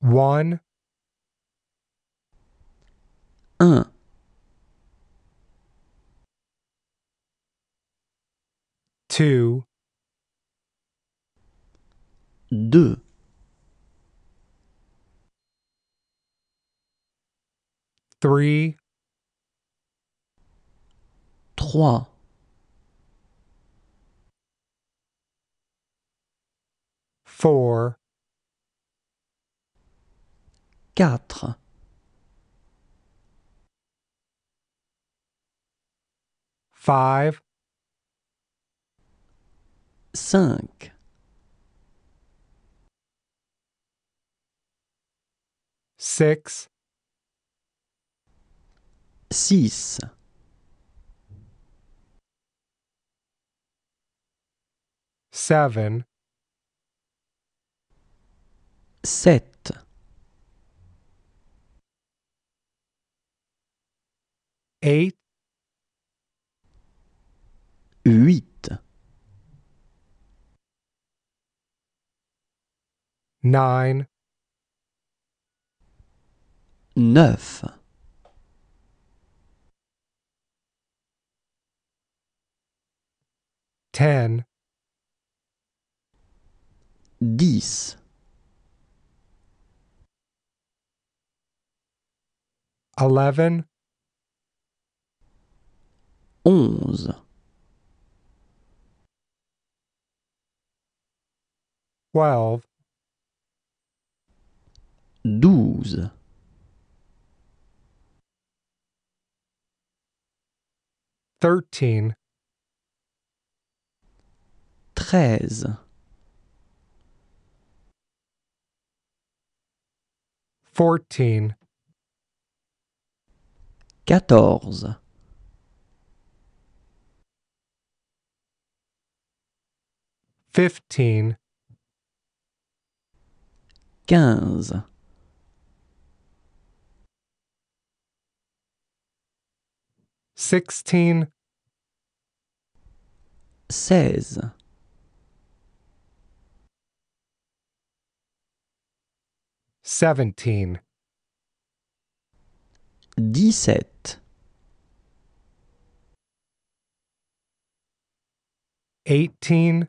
one, un, two, deux, three, trois, four, quatre, five, cinq, six, six, seven, sept, eight, huit, nine, neuf, ten, dix, eleven, onze, twelve, douze, thirteen, treize, fourteen, quatorze, fifteen, quinze, sixteen, seize, seventeen, dix-sept, eighteen,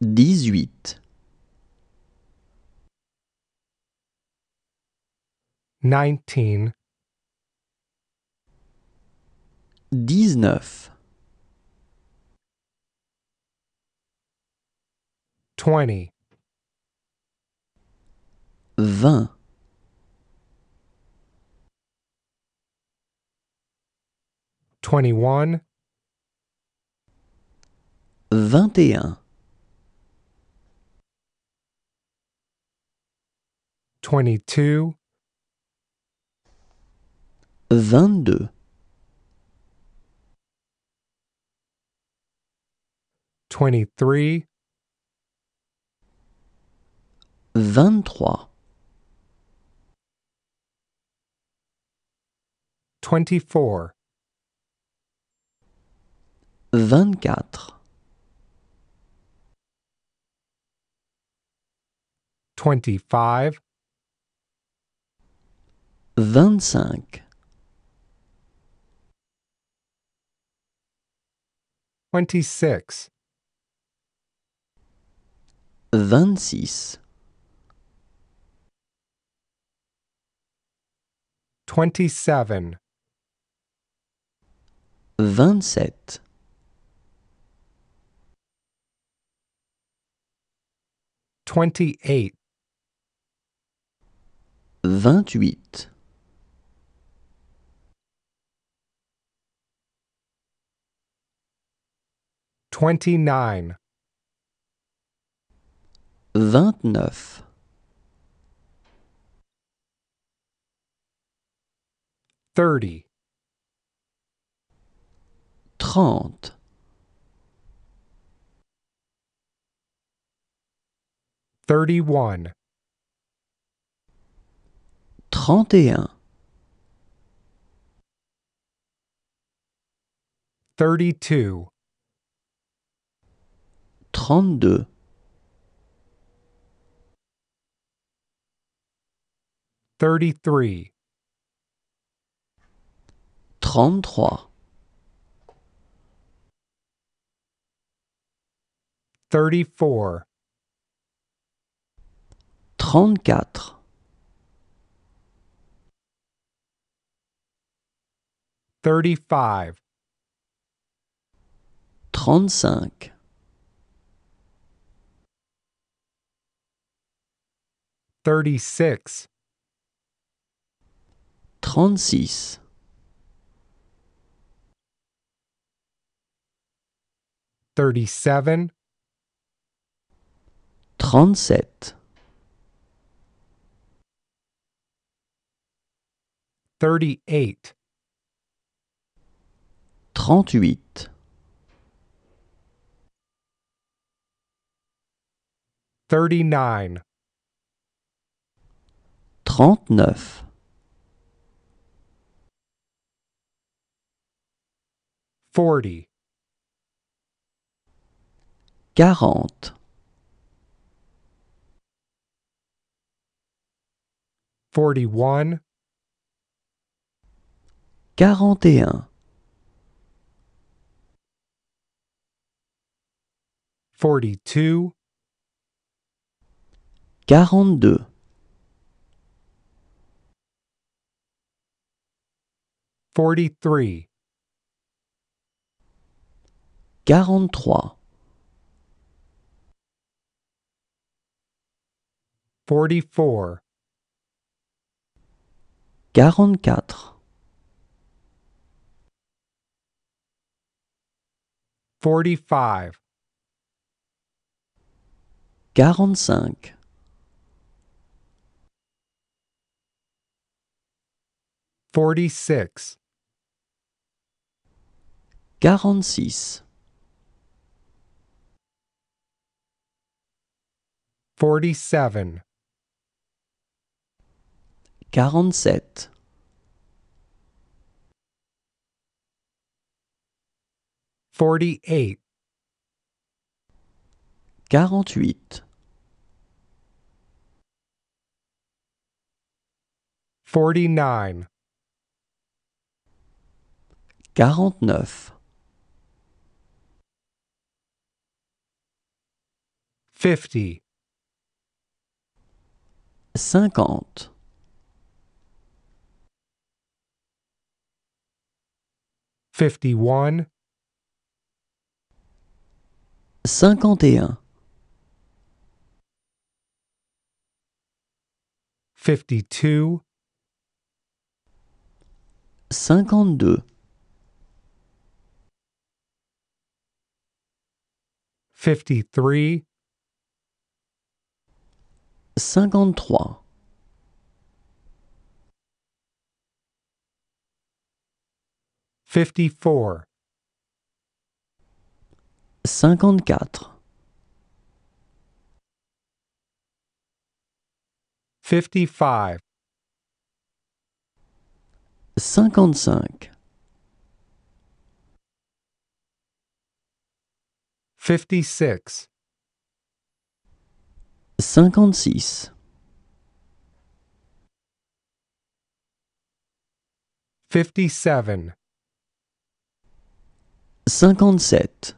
dix-huit, nineteen, dix-neuf, twenty, vingt, twenty-one, vingt et un, twenty-two, vingt-deux, twenty-three, vingt-trois, twenty-four, vingt-quatre, twenty-five, vingt-cinq, twenty-six, vingt-six, twenty-seven, vingt-sept, twenty-eight, vingt-huit, twenty-nine, vingt-neuf, thirty, trente, thirty-one, trente et un, thirty-two, trente-deux, 33, 33, 34, 34, 35, 35, 36, 36, 37, 37, 38, 38, 39, trente-neuf. Forty. Quarante. one Quarante et un. Forty-two. Quarante-deux. 43, 43, 44, 44, 45, 45, 46, Quarante-six. Forty-seven. Quarante-sept. Forty-eight. Quarante-huit. Forty-nine. Quarante-neuf. 48, 48, 49, 49, 50, 50, 51, 51, 52, 52, 53, 53, 54, 54, 55, cinquante-six. Fifty-seven. Cinquante-sept.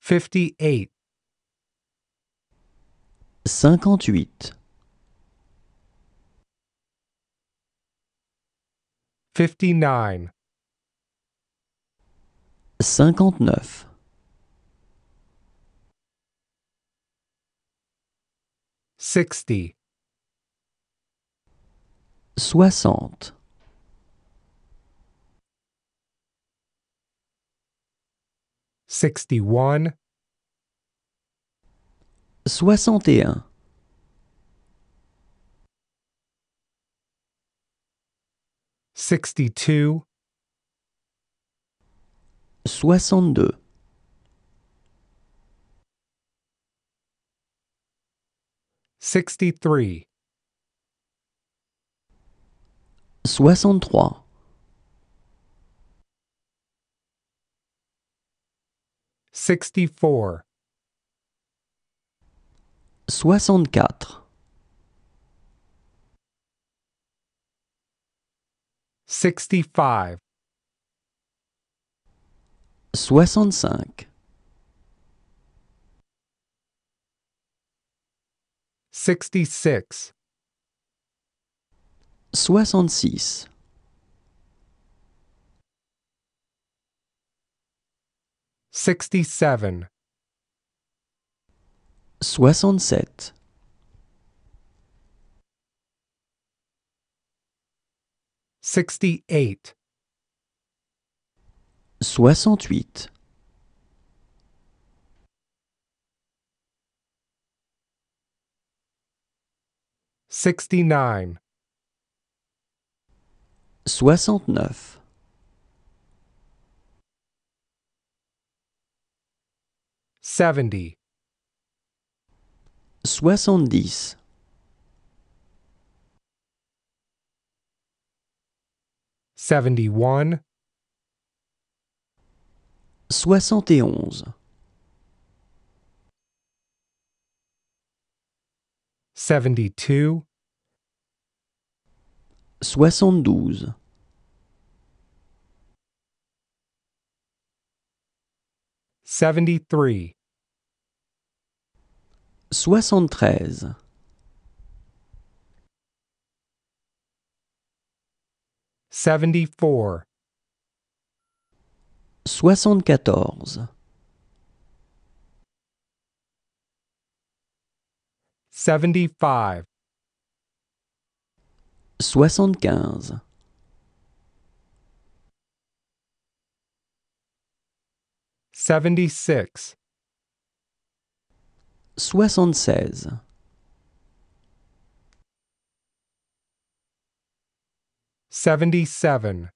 Fifty-eight. Cinquante-huit. Fifty-nine. Cinquante-neuf. 59, 59, 60, 60, 61, 61, 62, 62, 63, 63, 64, soixante-quatre, sixty-five, soixante-cinq, sixty-six, soixante-six, sixty-seven, soixante-sept, sixty-eight, soixante-huit, soixante-neuf, seventy, soixante-dix, seventy-one, soixante et onze, seventy-two, soixante-douze, seventy-three, soixante-treize, seventy-four, soixante-quatorze, seventy-five, soixante-quinze, seventy-six, soixante-seize, seventy-seven,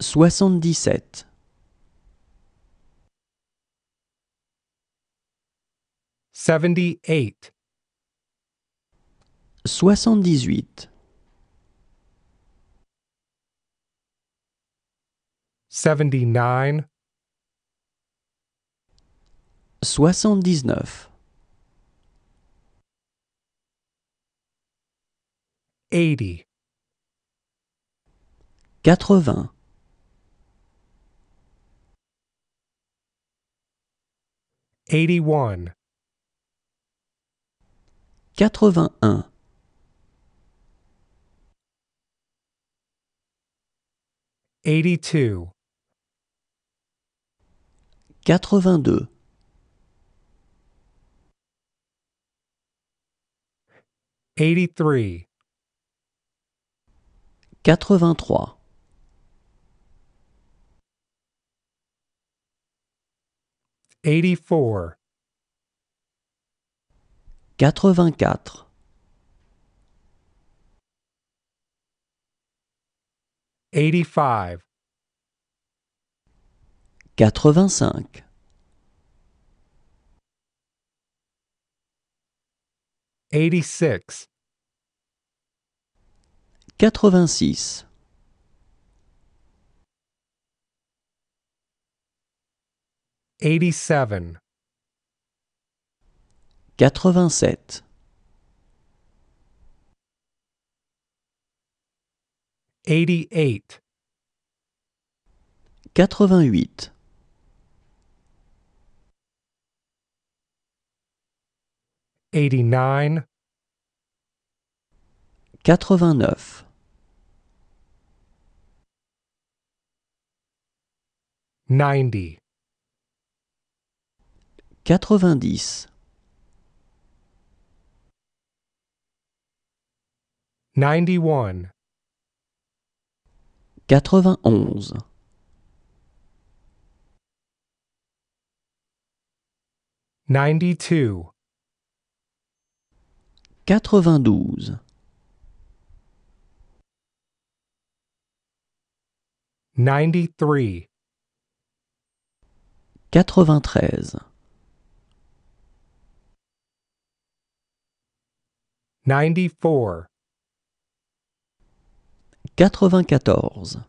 soixante-dix-sept, seventy-eight, soixante-dix-huit, seventy-nine, soixante-dix-neuf, eighty, quatre-vingts, eighty-one, quatre-vingt-un, 82 82 83 83 84 84 85 85 86 86 87 87 eighty-eight, quatre-vingt-huit, eighty-nine, quatre-vingt-neuf, ninety, quatre-vingt-dix, ninety-one, quatre-vingt-onze, ninety-two, quatre-vingt-douze, ninety-three, quatre-vingt-treize, ninety-four, 94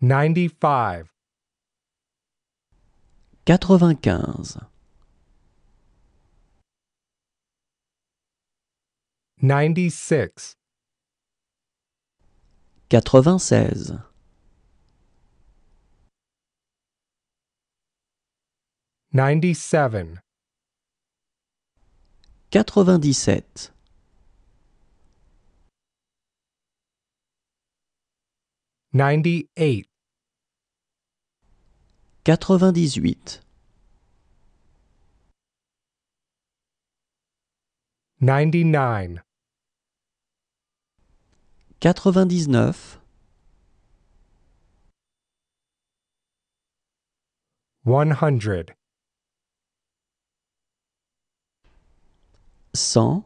95 95 96 96 97 97 ninety-eight, quatre-vingt-dix-huit, ninety-nine, quatre-vingt-dix-neuf, one hundred, cent,